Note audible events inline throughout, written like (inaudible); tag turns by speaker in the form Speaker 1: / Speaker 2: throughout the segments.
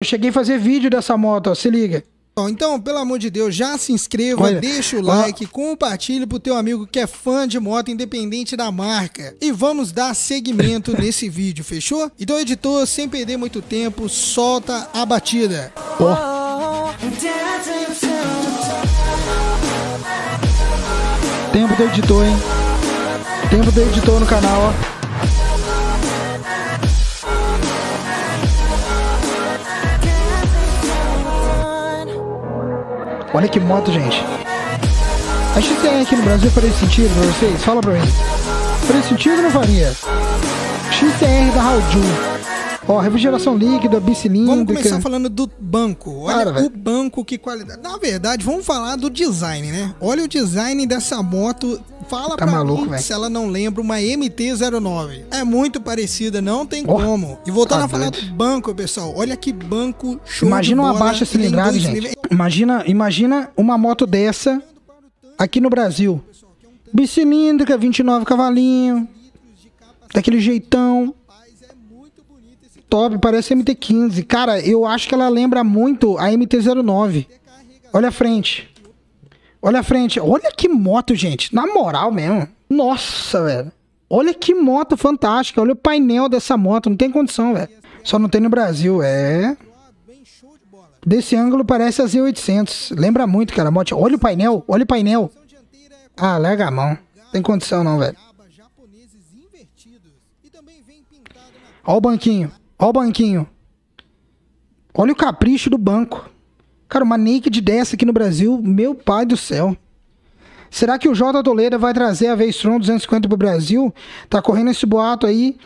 Speaker 1: Eu cheguei a fazer vídeo dessa moto, ó, se liga.
Speaker 2: Então, pelo amor de Deus, já se inscreva,
Speaker 1: Olha,
Speaker 2: deixa o
Speaker 1: ó.
Speaker 2: like, compartilhe pro teu amigo que é fã de moto, independente da marca. E vamos dar seguimento (laughs) nesse vídeo, fechou? Então, editor, sem perder muito tempo, solta a batida.
Speaker 1: Tempo do editor, hein? Tempo do editor no canal, ó. Olha que moto, gente. A XTR aqui no Brasil faria sentido pra vocês? Fala pra mim. Faria sentido ou não faria? XTR da Raiju. Ó, refrigeração líquida,
Speaker 2: Vamos
Speaker 1: bicilíndrica.
Speaker 2: começar falando do banco. Olha
Speaker 1: Cara,
Speaker 2: o banco, que qualidade. Na verdade, vamos falar do design, né? Olha o design dessa moto. Fala
Speaker 1: Tá
Speaker 2: pra
Speaker 1: maluco,
Speaker 2: mim
Speaker 1: velho.
Speaker 2: se ela não lembra uma MT-09. É muito parecida, não tem
Speaker 1: Ó,
Speaker 2: como. E voltando
Speaker 1: tá
Speaker 2: a falar do banco, pessoal. Olha que banco show
Speaker 1: Imagina uma baixa
Speaker 2: é
Speaker 1: cilindrada, gente.
Speaker 2: níveis.
Speaker 1: Imagina, imagina uma moto dessa aqui no Brasil. Bicilíndrica, 29 cavalinhos. Daquele jeitão. Top, parece MT-15. Cara, eu acho que ela lembra muito a MT-09. Olha a frente. Olha a frente. Olha que moto, gente. Na moral mesmo. Nossa, velho. Olha que moto fantástica. Olha o painel dessa moto. Não tem condição, velho. Só não tem no Brasil. É. Desse ângulo parece a Z800. Lembra muito, cara. Moto. Olha o painel. Olha o painel. Ah, larga a mão. Tem condição não, velho. Olha o banquinho. Olha o banquinho. Olha o capricho do banco. Cara, uma naked dessa aqui no Brasil, meu pai do céu. Será que o J Toledo vai trazer a V-Strom 250 pro Brasil? Tá correndo esse boato aí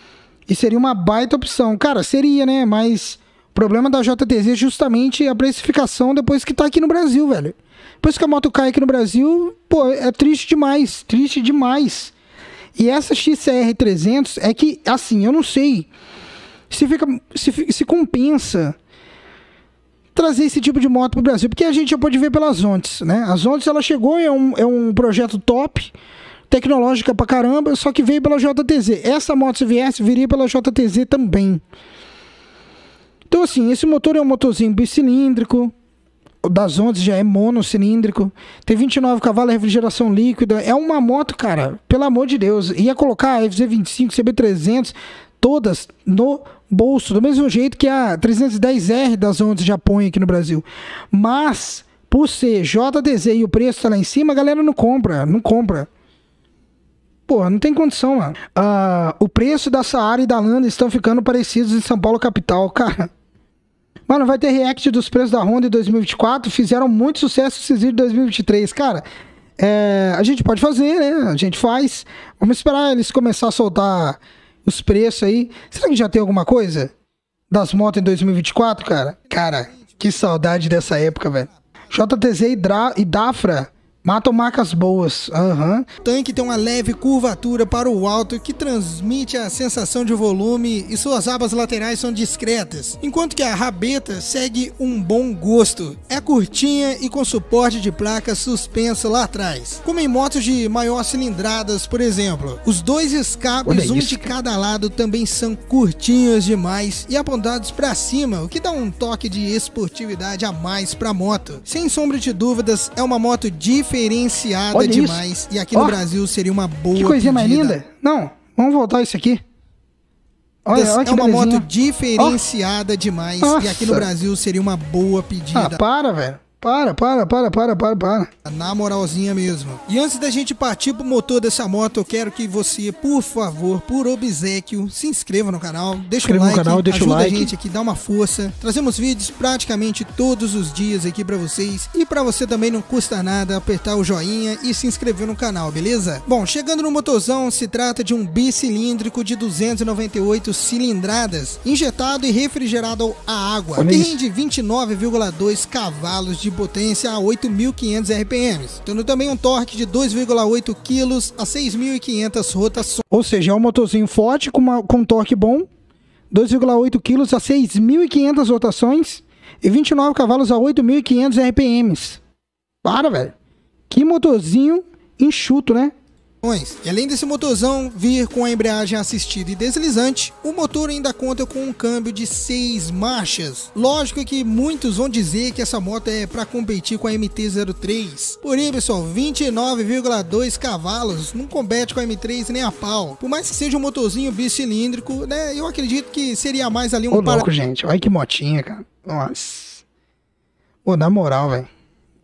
Speaker 1: e seria uma baita opção. Cara, seria, né? Mas o problema da JTZ é justamente a precificação depois que tá aqui no Brasil, velho. Depois que a moto cai aqui no Brasil, pô, é triste demais. Triste demais. E essa XCR 300 é que, assim, eu não sei se fica se, se compensa trazer esse tipo de moto para o Brasil, porque a gente já pode ver pelas Ontes, né? As Ontes ela chegou é um, é um projeto top, tecnológica pra caramba, só que veio pela JTZ. Essa moto se viesse viria pela JTZ também. Então assim, esse motor é um motorzinho bicilíndrico, o das Ontes já é monocilíndrico, tem 29 cavalos, refrigeração líquida, é uma moto, cara, pelo amor de Deus. Ia colocar a FZ25, CB300, todas no bolso, do mesmo jeito que a 310R das Ondas já põe aqui no Brasil. Mas, por ser JDZ e o preço tá lá em cima, a galera não compra, não compra. Porra, não tem condição, mano. Ah, o preço da Saara e da Landa estão ficando parecidos em São Paulo capital, (laughs) cara. Mano, vai ter react dos preços da Honda em 2024. Fizeram muito sucesso esses vídeos em 2023. Cara, é, a gente pode fazer, né? A gente faz. Vamos esperar eles começar a soltar os preços aí. Será que já tem alguma coisa das motos em 2024, cara? Cara, que saudade dessa época, velho. JTZ e, Dra e Dafra matam marcas boas. Aham.
Speaker 2: O tanque tem uma leve curvatura para o alto que transmite a sensação de volume e suas abas laterais são discretas, enquanto que a rabeta segue um bom gosto. É curtinha e com suporte de placa suspensa lá atrás, como em motos de maior cilindradas, por exemplo. Os dois escapes, um de cada lado, também são curtinhos demais e apontados para cima, o que dá um toque de esportividade a mais para a moto. Sem sombra de dúvidas, é uma moto diferenciada
Speaker 1: Olha isso.
Speaker 2: demais e aqui no
Speaker 1: Ó,
Speaker 2: Brasil seria uma boa
Speaker 1: Que coisinha mais
Speaker 2: pedida.
Speaker 1: linda. Não, vamos voltar isso aqui. Olha, olha
Speaker 2: é uma
Speaker 1: belezinha.
Speaker 2: moto diferenciada demais e aqui no
Speaker 1: Nossa.
Speaker 2: Brasil seria uma boa
Speaker 1: Ah,
Speaker 2: pedida.
Speaker 1: para, velho. Para, para, para, para, para, para.
Speaker 2: Na moralzinha mesmo. E antes da gente partir pro motor dessa moto, eu quero que você, por favor, por obsequio, se inscreva no canal, deixa
Speaker 1: Inscreva
Speaker 2: o
Speaker 1: no
Speaker 2: like,
Speaker 1: canal, deixa o
Speaker 2: ajuda
Speaker 1: like.
Speaker 2: a gente aqui, dá uma força. Trazemos vídeos praticamente todos os dias aqui pra vocês. E pra você também não custa nada apertar o joinha e se inscrever no canal, beleza? Bom, chegando no motorzão, se trata de um bicilíndrico de 298 cilindradas, injetado e refrigerado a água, que rende 29,2 cavalos de potência a 8.500 RPMs, tendo também um torque de 2,8 kg a 6.500 rotações.
Speaker 1: Ou seja, é um motorzinho forte com, uma, com um torque bom, 2,8 kg a 6.500 rotações e 29 cavalos a 8.500 RPMs. Para, velho. Que motorzinho enxuto, né?
Speaker 2: E além desse motorzão vir com a embreagem assistida e deslizante, o motor ainda conta com um câmbio de 6 marchas. Lógico que muitos vão dizer que essa moto é para competir com a MT-03. Porém, pessoal, 29,2 cavalos não compete com a M3 nem a pau. Por mais que seja um motorzinho bicilíndrico, né, eu acredito que seria mais ali um...
Speaker 1: Ô, para... louco, gente. Olha que motinha, cara. Nossa. Pô, na moral, velho.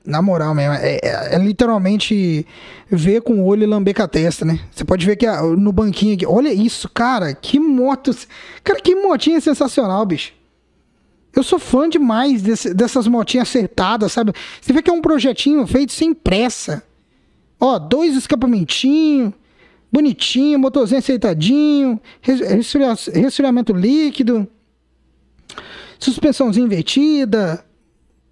Speaker 1: Na moral mesmo, é, é, é, literalmente ver com o olho e lamber com a testa, né? Você pode ver que a, no banquinho aqui, olha isso, cara, que moto. Cara, que motinha sensacional, bicho. Eu sou fã demais desse, dessas motinhas acertadas, sabe? Você vê que é um projetinho feito sem pressa. Ó, dois escapamentinhos, bonitinho, motorzinho aceitadinho, resfriamento líquido, suspensãozinha invertida,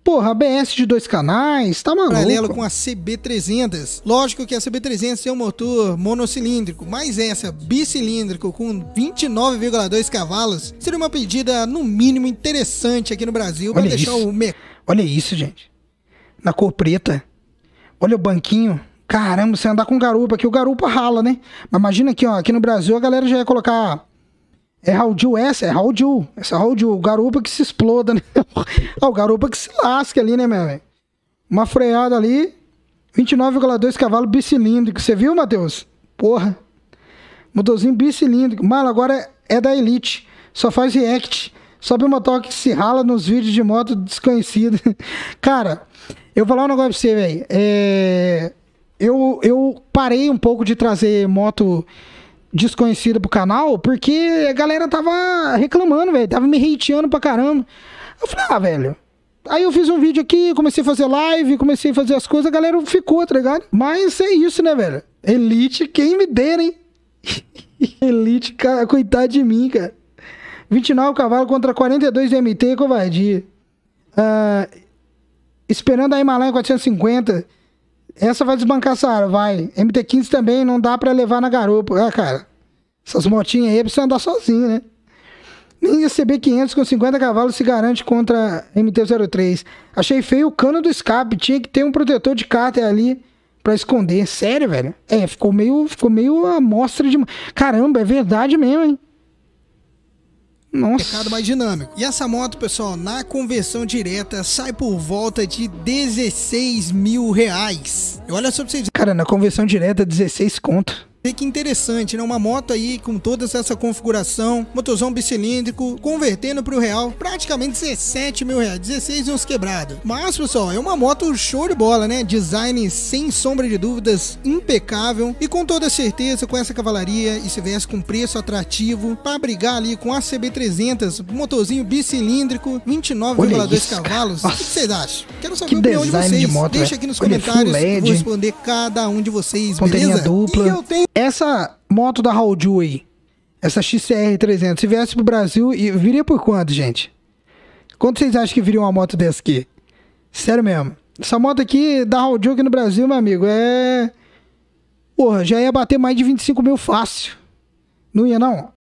Speaker 1: Porra, ABS de dois canais, tá maluco.
Speaker 2: Paralelo com a CB300. Lógico que a CB300 é um motor monocilíndrico, mas essa bicilíndrico com 29,2 cavalos seria uma pedida no mínimo interessante aqui no Brasil para deixar o me...
Speaker 1: Olha isso, gente. Na cor preta. Olha o banquinho. Caramba, você andar com garupa aqui, o garupa rala, né? Mas imagina aqui, ó, aqui no Brasil a galera já ia colocar é Raul essa? É Raul Essa Raul o garupa que se exploda, né? (laughs) ah, o garupa que se lasca ali, né, meu? Uma freada ali, 29,2 cavalos bicilíndrico. Você viu, Matheus? Porra. Motorzinho bicilíndrico. Mano, agora é, da Elite. Só faz react. Sobe uma toque que se rala nos vídeos de moto desconhecida. (laughs) Cara, eu vou falar um negócio pra você, velho. É... Eu, eu parei um pouco de trazer moto desconhecida pro canal, porque a galera tava reclamando, velho. Tava me hateando pra caramba. Eu falei, ah, velho. Aí eu fiz um vídeo aqui, comecei a fazer live, comecei a fazer as coisas, a galera ficou, tá ligado? Mas é isso, né, velho? Elite, quem me dera, hein? (laughs) Elite, cara, coitado de mim, cara. 29 cavalos contra 42 de MT, covardia. Uh, esperando a Himalaia 450. Essa vai desbancar essa área, vai. MT-15 também não dá para levar na garupa. Ah, cara, essas motinhas aí precisa andar sozinho, né? Nem a CB500 com 50 cavalos se garante contra MT-03. Achei feio o cano do escape. Tinha que ter um protetor de cárter ali para esconder. Sério, velho? É, ficou meio, ficou meio amostra de... Caramba, é verdade mesmo, hein?
Speaker 2: Nossa. Mercado mais dinâmico. E essa moto, pessoal, na conversão direta sai por volta de 16 mil reais. E olha só pra vocês.
Speaker 1: Cara, na conversão direta, 16 conto
Speaker 2: que interessante, né? Uma moto aí com toda essa configuração, motorzão bicilíndrico, convertendo para o real, praticamente 17 mil reais, 16 e uns quebrados. Mas, pessoal, é uma moto show de bola, né? Design sem sombra de dúvidas, impecável e com toda certeza com essa cavalaria e se viesse com preço atrativo para brigar ali com a CB300, motorzinho bicilíndrico, 29,2 cavalos. O que vocês acham? Quero saber
Speaker 1: que a opinião de vocês. De moto,
Speaker 2: Deixa aqui nos comentários, vou responder cada um de vocês,
Speaker 1: beleza? dupla. E eu tenho essa moto da Raul aí, essa XCR300, se viesse pro Brasil, viria por quanto, gente? Quanto vocês acham que viria uma moto dessa aqui? Sério mesmo. Essa moto aqui da Raul aqui no Brasil, meu amigo, é. Porra, já ia bater mais de 25 mil fácil. Não ia, não?